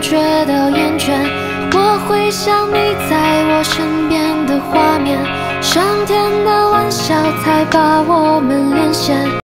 觉到厌倦我会想你在我身边的画面。上天的玩笑才把我们连线。